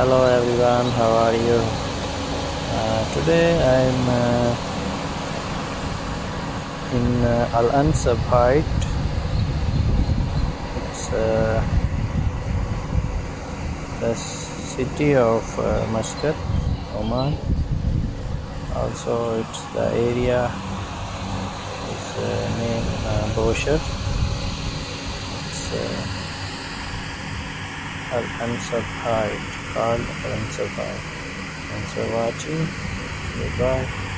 hello everyone. How are you? Uh, today i'm uh, in uh, al ansab height. It's uh, the city of uh, muscat oman. Also it's the area is uh, named uh, Bowsher. It's Height called Al Ansab Height. Thanks for watching. Goodbye.